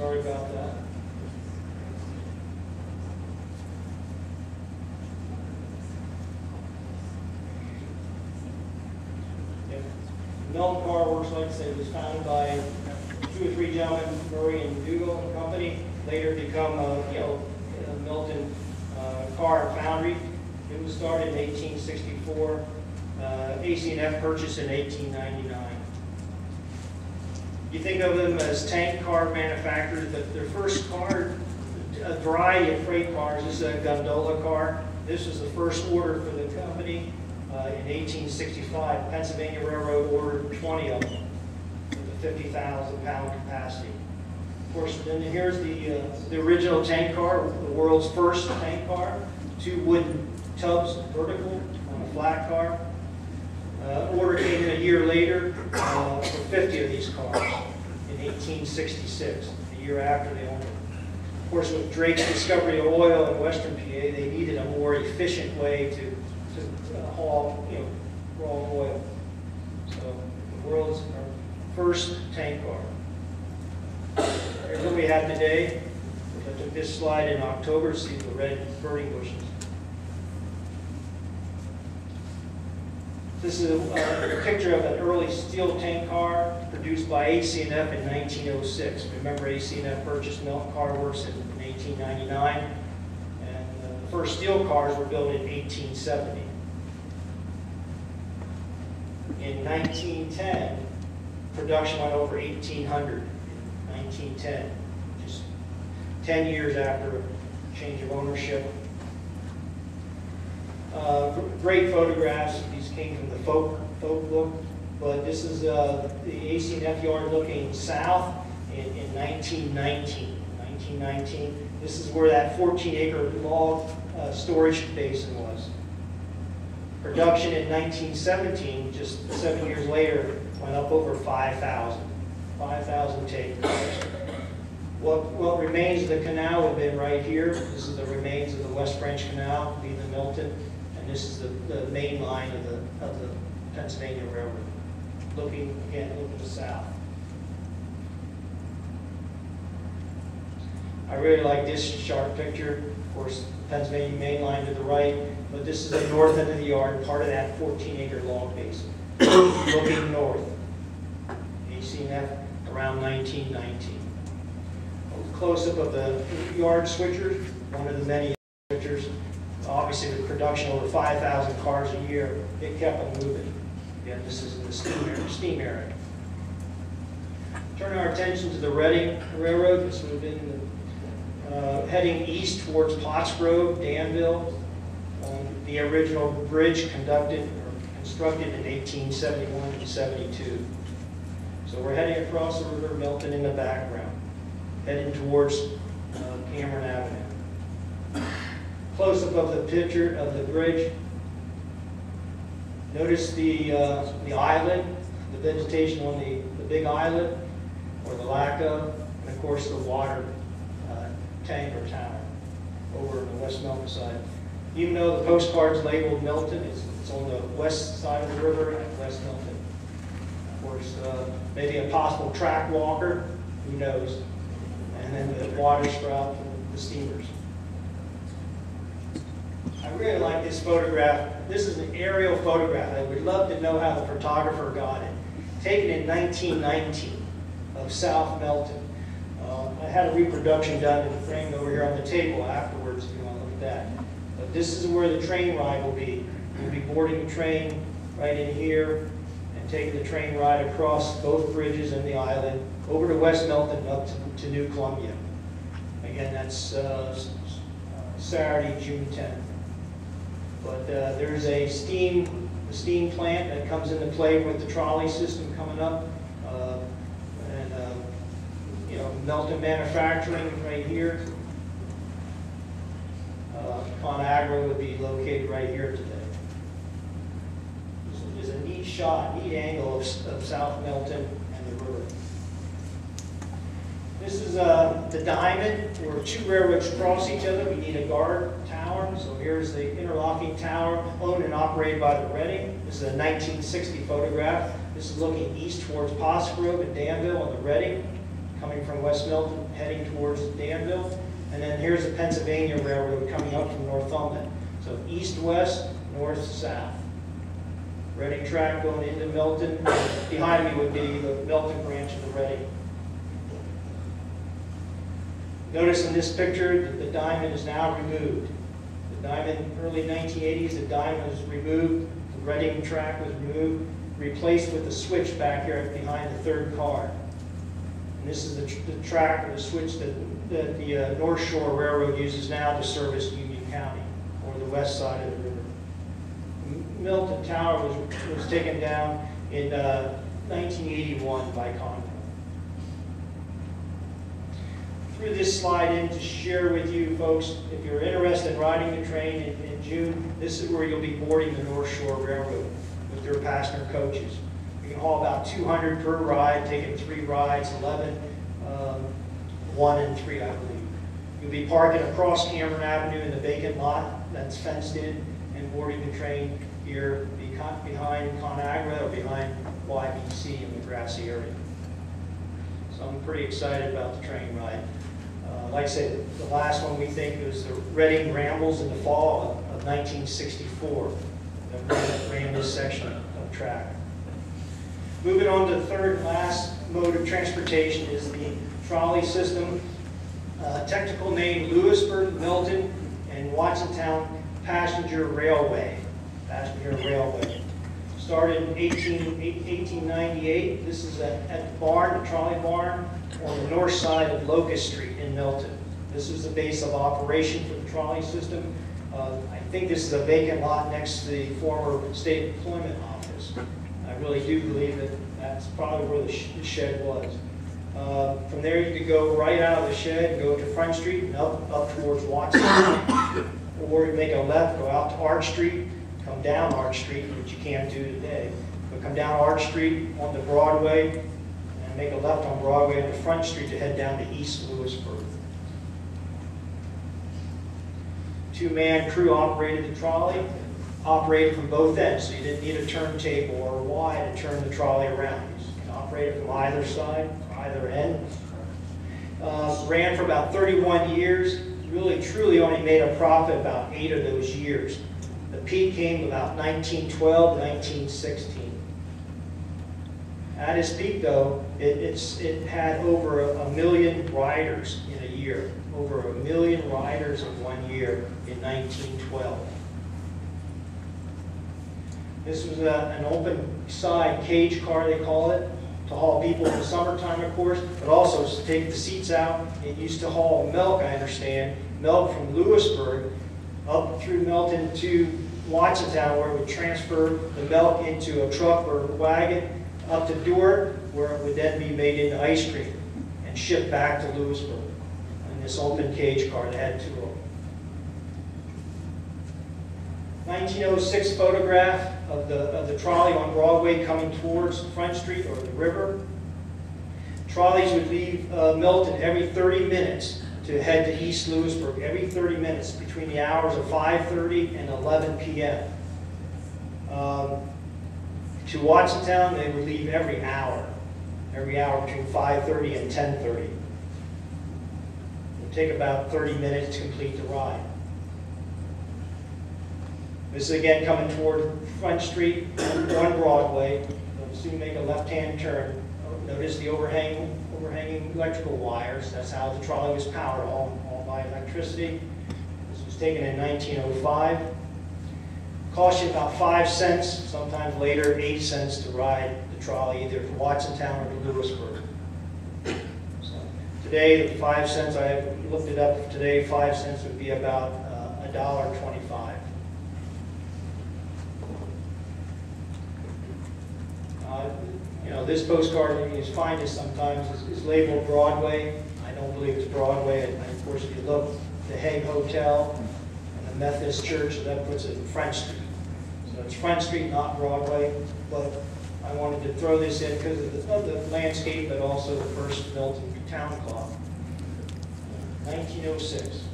Sorry about that. Yeah. Works, like said, was founded by two or three gentlemen, Murray and Dougal and Company, later become, uh, you know, uh, Milton uh, Car Foundry. It was started in 1864, uh, AC&F purchased in 1899. You think of them as tank car manufacturers, but their first car, a variety of freight cars, this is a gondola car. This was the first order for the company uh, in 1865. Pennsylvania Railroad ordered 20 of them a 50,000 pound capacity. Of course, then here's the, uh, the original tank car, the world's first tank car. Two wooden tubs, vertical, on a flat car. Uh, Order came in a year later uh, for 50 of these cars in 1866, the year after they owned. Of course, with Drake's discovery of oil in western PA, they needed a more efficient way to, to uh, haul, you know, raw oil. So the world's first tank car. Here's what we have today. I took this slide in October, see the red burning bushes. This is a, a picture of an early steel tank car produced by AC&F in 1906. Remember AC&F purchased Milton Car Works in 1899, and uh, the first steel cars were built in 1870. In 1910, production went over 1,800 in 1910, just 10 years after change of ownership. Uh, Great photographs, these came from the folk, folk book, but this is uh, the AC&F yard looking south in in 1919. 1919, this is where that 14 acre log uh, storage basin was. Production in 1917, just seven years later, went up over 5,000, 5,000 tank cars. What, what remains of the canal would have been right here. This is the remains of the West Branch Canal, leaving Milton, and this is the, the main line of the, of the Pennsylvania Railroad. Looking, again, looking to the south. I really like this sharp picture. Of course, Pennsylvania main line to the right, but this is the north end of the yard, part of that 14 acre log basin. Looking north. AC&F around 1919 close-up of the yard switchers, one of the many switchers. Obviously, with production over 5,000 cars a year, it kept them moving. Again, this is in the steam area. Steam. Turn our attention to the Reading Railroad. This would have been uh, heading east towards Potts Grove, Danville. Um, the original bridge conducted constructed in 1871 and 72. So we're heading across the River Milton in the background heading towards uh, Cameron Avenue. Close-up of the picture of the bridge. Notice the, uh, the island, the vegetation on the, the big island, or the lack of, and of course the water uh, tank or tower over on the West Milton side. Even though the postcard's labeled Milton, it's, on the west side of the river at West Milton. Of course, uh, maybe a possible track walker, who knows? and then the water sprout from the steamers. I really like this photograph. This is an aerial photograph. I would love to know how the photographer got it. Taken in 1919 of South Milton. Uh, I had a reproduction done and framed over here on the table afterwards if you want to look at that. But this is where the train ride will be. Be boarding the train right in here and taking the train ride across both bridges and the island over to West Milton up to, to New Columbia. Again, that's uh, uh, Saturday, June 10th. But uh, there's a steam, a steam plant that comes into play with the trolley system coming up. uh, And, uh, you know, Milton Manufacturing right here. Uh, ConAgra would be located right here today. Is a neat shot, neat angle of, of South Milton and the river. This is uh, the diamond where two railroads cross each other. We need a guard tower. So here's the interlocking tower owned and operated by the Reading. This is a 1960 photograph. This is looking east towards Potts Grove and Danville on the Reading, coming from West Milton, heading towards Danville. And then here's the Pennsylvania Railroad coming up from Northumberland. So east-west, north-south. Reading track going into Milton. Behind me would be the Milton branch of the Reading. Notice in this picture that the diamond is now removed. The diamond, early 1980s, the diamond was removed, the Reading track was removed, replaced with a switch back here behind the third car. And this is the the track or the switch that, that the uh, North Shore Railroad uses now to service Union County, or the west side of the Milton Tower was, was taken down in uh, 1981 by Conrail. Threw this slide in to share with you folks, if you're interested in riding the train in, in June, this is where you'll be boarding the North Shore Railroad with their passenger coaches. You can haul about 200 per ride, taking three rides, 11, um, one and three, I believe. You'll be parking across Cameron Avenue in the vacant lot that's fenced in and boarding the train here behind ConAgra or behind YBC in the grassy area. So I'm pretty excited about the train ride. Uh, Like I said, the last one we think was the Reading Rambles in the fall of- of 1964. that ran- ran this section of track. Moving on to the third and last mode of transportation is the trolley system. Uh, Technical name Lewisburg, Milton, and Watsontown Passenger Railway. Passenger Railway. Started in 18 1898. This is at at the barn, the trolley barn, on the north side of Locust Street in Milton. This is the base of operation for the trolley system. Uh, I think this is a vacant lot next to the former state employment office. I really do believe that that's probably where the sh- the shed was. Uh, From there, you could go right out of the shed, and go to Front Street and up, up towards Watson. Or you make a left, go out to Arch Street, down Arch Street, which you can't do today. But come down Arch Street onto Broadway, and make a left on Broadway onto Front Street to head down to East Lewisburg. Two-man crew operated the trolley, operated from both ends, so you didn't need a turntable or a Y to turn the trolley around. You can operate it from either side, either end. Uh, Ran for about 31 years, really truly only made a profit about eight of those years. Peak came about 1912 to 1916. At its peak, though, it, it's, it had over a, a million riders in a year, over a million riders in one year in 1912. This was a, an open side cage car, they call it, to haul people in the summertime, of course, but also to take the seats out. It used to haul milk, I understand, milk from Lewisburg up through Milton to It would transfer the milk into a truck or wagon up to Dewart, where it would then be made into ice cream and shipped back to Lewisburg in this open cage car that had two of them. 1906 photograph of the, of the trolley on Broadway coming towards Front Street or the river. Trolleys would leave uh, Milton every 30 minutes to head to East Lewisburg, every 30 minutes between the hours of 5:30 and 11 p.m. Um, To Watsontown, they would leave every hour, every hour between 5:30 and 10:30. It would take about 30 minutes to complete the ride. This is again coming toward Front Street on Broadway. You'll soon make a left-hand turn. Notice the overhang, electrical wires. That's how the trolley was powered, all, all by electricity. This was taken in 1905. Cost you about five cents, sometimes later eight cents to ride the trolley either from Watsontown or to Lewisburg. So, Today, the five cents, I looked it up, today five cents would be about uh, a dollar twenty-five. Uh, You know, this postcard, you find this sometimes, is- is labeled Broadway. I don't believe it's Broadway. And of course, if you look, the Hague Hotel and the Methodist Church, that puts it in Front Street. So it's Front Street, not Broadway, but I wanted to throw this in because of the, of the landscape, but also the first Milton Town Clock. 1906.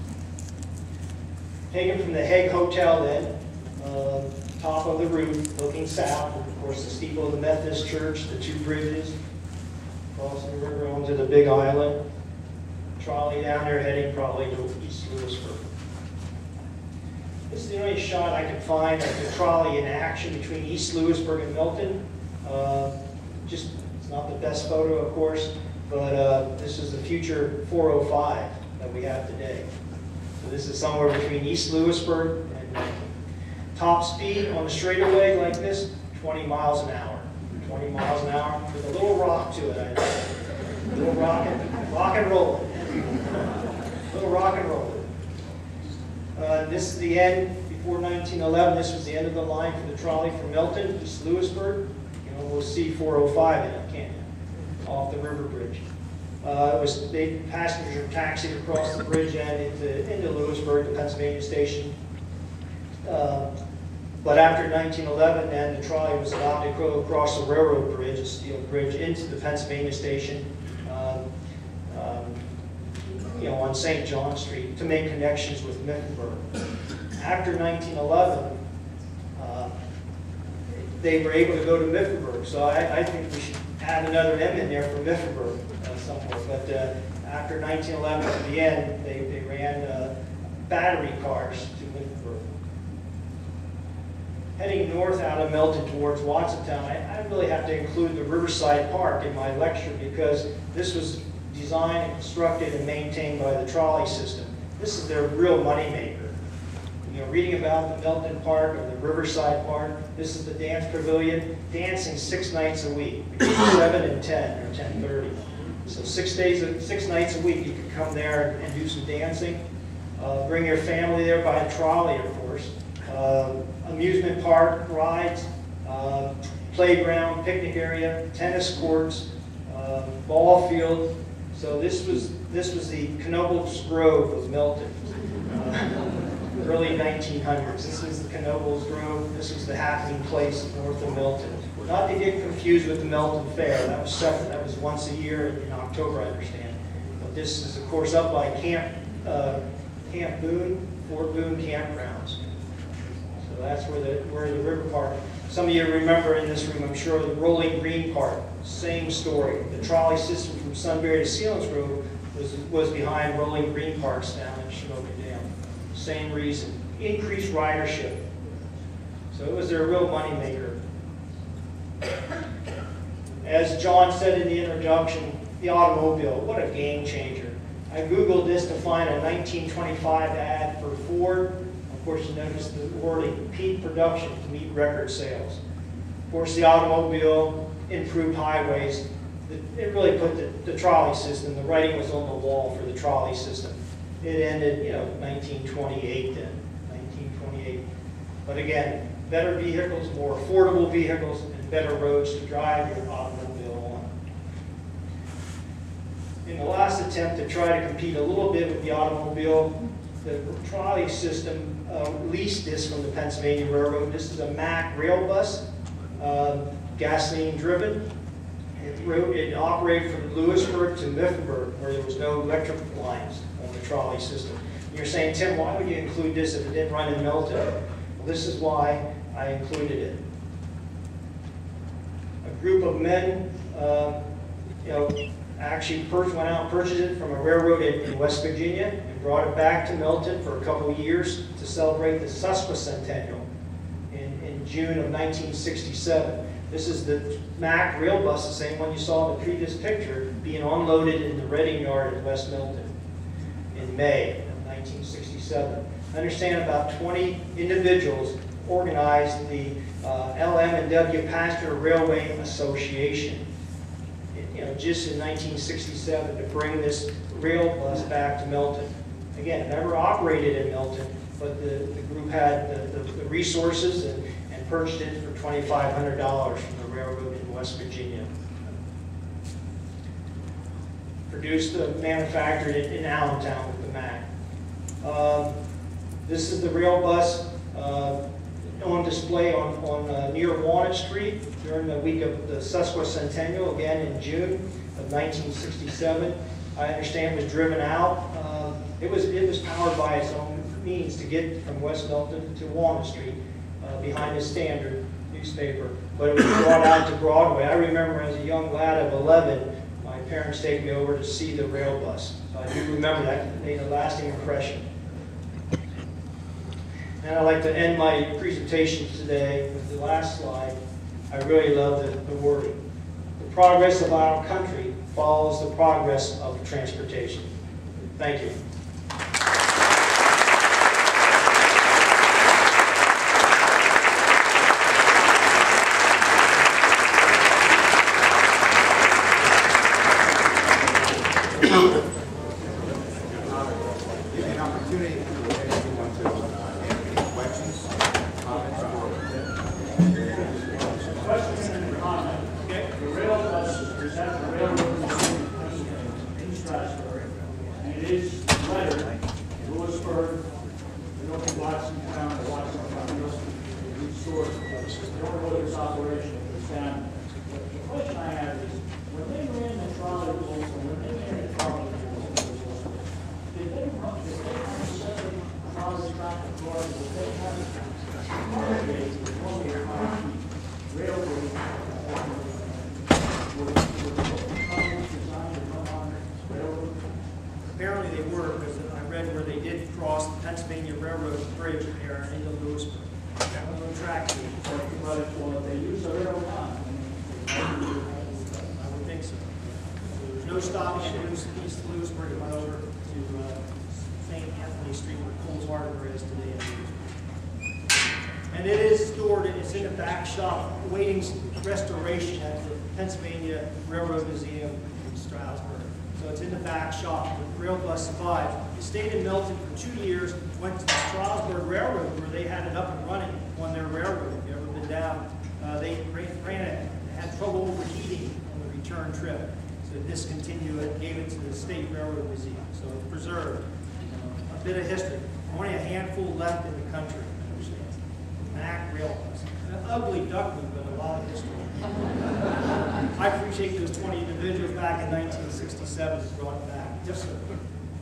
Taken from the Hague Hotel then, uh, top of the roof, looking south, course, the steeple of the Methodist Church, the two bridges, crossing the river onto the big island. Trolley down there heading probably to East Lewisburg. This is the only shot I could find of the trolley in action between East Lewisburg and Milton. Uh, Just, it's not the best photo, of course, but uh, this is the future 405 that we have today. So this is somewhere between East Lewisburg and Milton. Top speed on the straightaway like this, 20 miles an hour. 20 miles an hour with a little rock to it, think. Little rock and, rock and roll. Little rock and roll. Uh, This is the end, before 1911, this was the end of the line for the trolley from Milton to Lewisburg. You know, we'll see 405 in it, can't you? Off the river bridge. Uh, It was, passengers were taxied across the bridge and into, into Lewisburg, the Pennsylvania station. Uh, But after 1911, then the trolley was allowed to go across the railroad bridge, a steel bridge, into the Pennsylvania station. um, um, you know, on St. John Street to make connections with Mifflinburg. After 1911, uh, they were able to go to Mifflinburg, so I, I think we should add another M in there for Mifflinburg uh, somewhere. But uh, after 1911, to the end, they, they ran uh, battery cars. Heading north out of Milton towards Watsontown, I, I really have to include the Riverside Park in my lecture because this was designed, constructed, and maintained by the trolley system. This is their real moneymaker. You know, reading about the Milton Park or the Riverside Park, this is the dance pavilion, dancing six nights a week, between seven and ten, or ten-thirty. So six days, six nights a week, you can come there and do some dancing. Uh, bring your family there by trolley, of course. Uh, amusement park, rides, uh, playground, picnic area, tennis courts, uh, ball field. So this was, this was the Knoebels Grove of Milton. Uh, Early 1900s. This is the Knoebels Grove. This was the happening place north of Milton. Not to get confused with the Milton Fair. That was separate. That was once a year in October, I understand. But this is, of course, up by Camp, uh, Camp Boone, Fort Boone Campgrounds. So that's where the, where the river park. Some of you remember in this room, I'm sure, the Rolling Green Park. Same story. The trolley system from Sunbury to Selinsgrove was, was behind Rolling Green Parks down in Shamokin Dam. Same reason. Increased ridership. So it was their real moneymaker. As John said in the introduction, the automobile, what a game changer. I Googled this to find a 1925 ad for Ford. Course, you notice the wording, peak production to meet record sales. Of course, the automobile improved highways. It really put the, the trolley system, the writing was on the wall for the trolley system. It ended, you know, 1928 then, 1928. But again, better vehicles, more affordable vehicles, and better roads to drive your automobile on. In the last attempt to try to compete a little bit with the automobile, the trolley system uh, leased this from the Pennsylvania Railroad. This is a Mack rail bus, uh, gasoline driven. It, rode, it operated from Lewisburg to Mifflinburg, where there was no electric lines on the trolley system. You're saying, Tim, why would you include this if it didn't run in Milton? Well, this is why I included it. A group of men, uh, you know, actually first went out and purchased it from a railroad in, in West Virginia brought it back to Milton for a couple years to celebrate the Sesquicentennial in, in June of 1967. This is the Mack rail bus, the same one you saw in the previous picture, being unloaded in the Reading Yard in West Milton in May of 1967. I understand about 20 individuals organized the uh, LM and W Passenger Railway Association. You know, just in 1967 to bring this rail bus back to Milton. Again, never operated in Milton, but the, the group had the, the, the resources and, and purchased it for $2,500 from the railroad in West Virginia. Produced, manufactured it in Allentown with the Mack. Um, this is the rail bus uh, on display on, on uh, near Walnut Street during the week of the Sesquicentennial, again in June of 1967. I understand was driven out. It was it was powered by its own means to get from West Milton to Walnut Street uh, behind the Standard newspaper, but it was brought out to Broadway. I remember as a young lad of 11, my parents take me over to see the rail bus. So I do remember that. It made a lasting impression. And I'd like to end my presentation today with the last slide. I really love the, the wording. The progress of our country follows the progress of transportation. Thank you. stupid. Shop, awaiting restoration at the Pennsylvania Railroad Museum in Strasburg. So it's in the back shop, the rail bus survived. It stayed in Milton for two years, went to the Strasburg Railroad where they had it up and running on their railroad, if you've ever been down. Uh, They ran it, had trouble overheating on the return trip. So discontinued it, gave it to the State Railroad Museum, so it's preserved. A bit of history, only a handful left in the country, I understand. Mack Rail Bus, an ugly duckling, but a lot of history. I appreciate those 20 individuals back in 1967 who brought back. Yes, sir.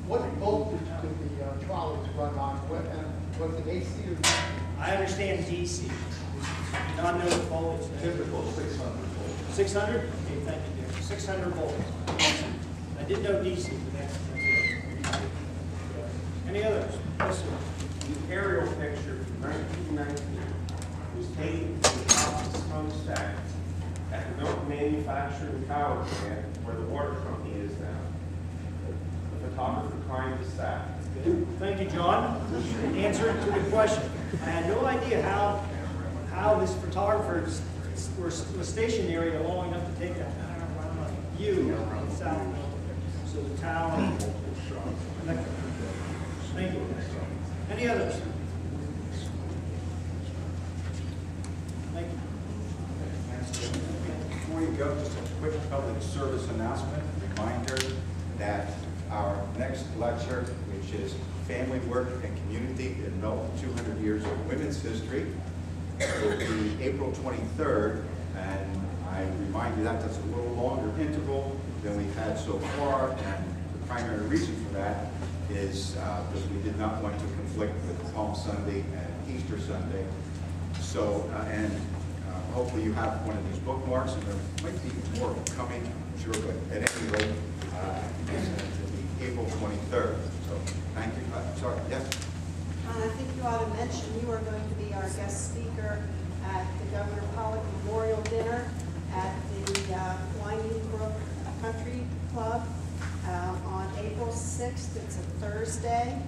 What voltage do the uh, trolleys run on? What, uh, was it AC or? DC? I understand DC. Do not know the voltage. Typical six hundred volts. 600? Okay, thank you, Dick. 600 volts. I did know DC, but that's, that's it. Any others? Yes, sir. The aerial picture from 1919 was taken from the top of the smokestack at the milk manufacturing power plant where the water company is now. The photographer climbed the stack. Thank you, John. Answer to the question. I had no idea how, how this photographer s- was was stationary long enough to take that view of South So the town. Thank you. Any others? Thank you. Go, just a quick public service announcement, reminder that our next lecture, which is Family Work and Community in Milton, 200 Years of Women's History, will be April 23rd, and I remind you that that's a little longer interval than we've had so far, and the primary reason for that is uh, because we did not want to conflict with Palm Sunday and Easter Sunday. So, uh, and hopefully you have one of these bookmarks, and there might be more coming, I'm sure, but at any rate, uh, April 23rd. So, thank you. Uh, Sorry, yes? Uh, I think you ought to mention, you are going to be our guest speaker at the Governor Pollock Memorial Dinner at the uh, Winding Brook Country Club uh, on April 6th. It's a Thursday.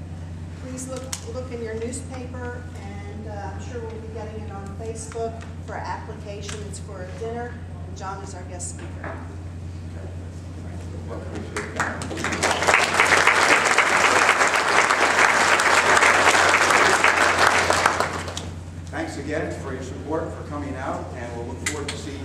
Please look, look in your newspaper, and uh, I'm sure we'll be getting it on Facebook for application. It's for a dinner, and John is our guest speaker. Thanks again for your support, for coming out, and we'll look forward to seeing